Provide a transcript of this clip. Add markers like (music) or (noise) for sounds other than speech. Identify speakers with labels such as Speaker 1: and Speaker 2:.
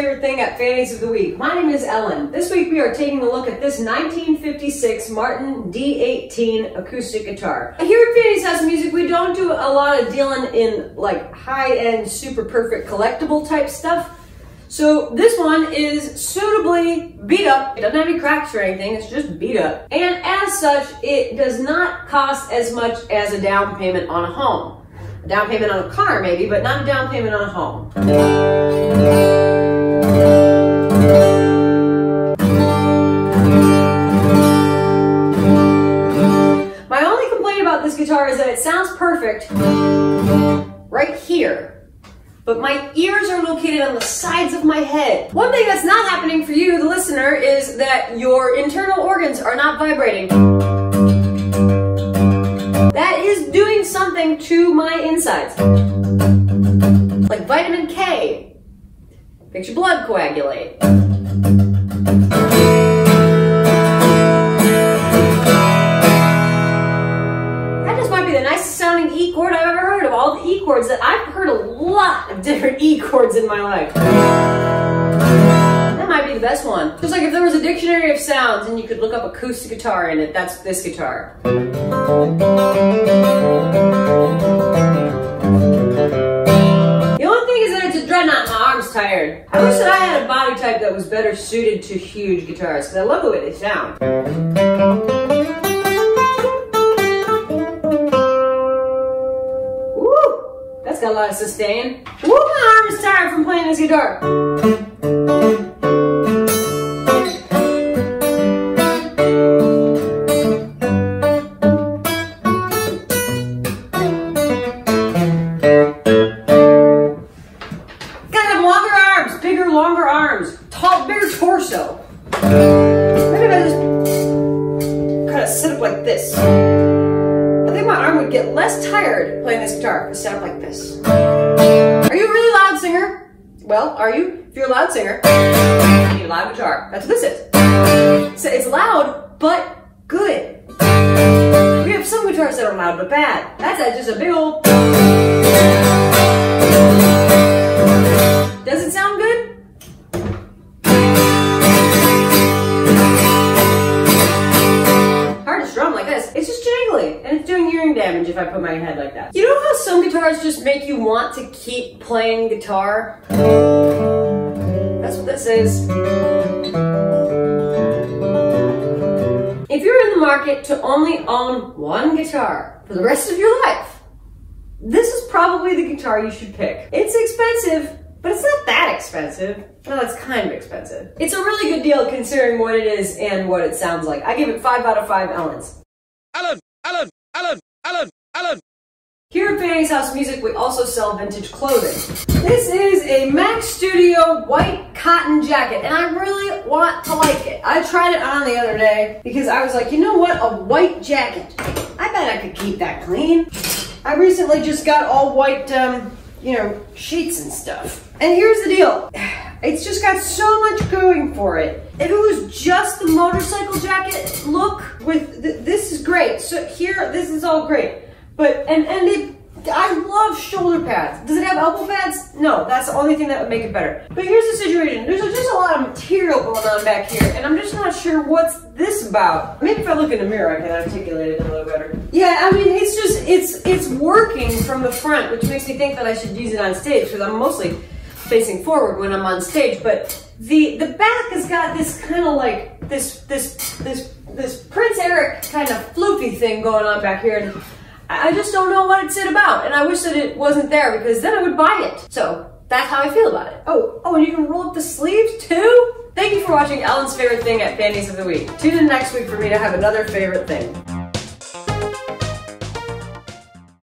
Speaker 1: favorite thing at Fanny's of the Week. My name is Ellen. This week we are taking a look at this 1956 Martin D18 acoustic guitar. Here at Fanny's House Music, we don't do a lot of dealing in like high-end, super perfect collectible type stuff. So this one is suitably beat up. It doesn't have any cracks or anything, it's just beat up. And as such, it does not cost as much as a down payment on a home. A down payment on a car maybe, but not a down payment on a home. That it sounds perfect right here. But my ears are located on the sides of my head. One thing that's not happening for you, the listener, is that your internal organs are not vibrating. That is doing something to my insides. Like vitamin K. Makes your blood coagulate. Be the nicest sounding E chord I've ever heard of all the E chords that I've heard a lot of different E chords in my life That might be the best one. Just like if there was a dictionary of sounds and you could look up acoustic guitar in it, that's this guitar. The only thing is that it's a dreadnought and my arm's tired. I wish that I had a body type that was better suited to huge guitars, because I love the way they sound. That's got a lot of sustain. Woo, my arm is tired from playing this guitar. Gotta have longer arms, bigger, longer arms, tall, bigger torso. Maybe I just kind of sit up like this. Would get less tired playing this guitar it sounded like this. Are you a really loud singer? Well, are you? If you're a loud singer, you need a loud guitar. That's what this is. So it's loud, but good. We have some guitars that are loud but bad. That's just a big old... I put my head like that. You know how some guitars just make you want to keep playing guitar? That's what this is. If you're in the market to only own one guitar for the rest of your life, this is probably the guitar you should pick. It's expensive, but it's not that expensive. Well, it's kind of expensive. It's a really good deal considering what it is and what it sounds like. I give it 5 out of 5 Ellens.
Speaker 2: Ellen! Ellen! Ellen! Ellen!
Speaker 1: Fanny's House Music, we also sell vintage clothing. This is a Mac Studio white cotton jacket, and I really want to like it. I tried it on the other day because I was like, you know what, a white jacket. I bet I could keep that clean. I recently just got all white, um, you know, sheets and stuff. And here's the deal. (sighs) It's just got so much going for it. If it was just the motorcycle jacket look with, th this is great. So here, this is all great. But, and, and it, I love shoulder pads. Does it have elbow pads? No, that's the only thing that would make it better. But here's the situation. There's just a lot of material going on back here, and I'm just not sure what's this about. Maybe if I look in the mirror, I can articulate it a little better. Yeah, I mean, it's just, it's, it's working from the front, which makes me think that I should use it on stage, because I'm mostly facing forward when I'm on stage, but the the back has got this kind of like this this this this Prince Eric kind of floofy thing going on back here, and I just don't know what it's it about, and I wish that it wasn't there because then I would buy it. So that's how I feel about it. Oh, oh, and you can roll up the sleeves too? Thank you for watching Ellen's Favorite Thing at Fanny's of the Week. Tune in next week for me to have another favorite thing.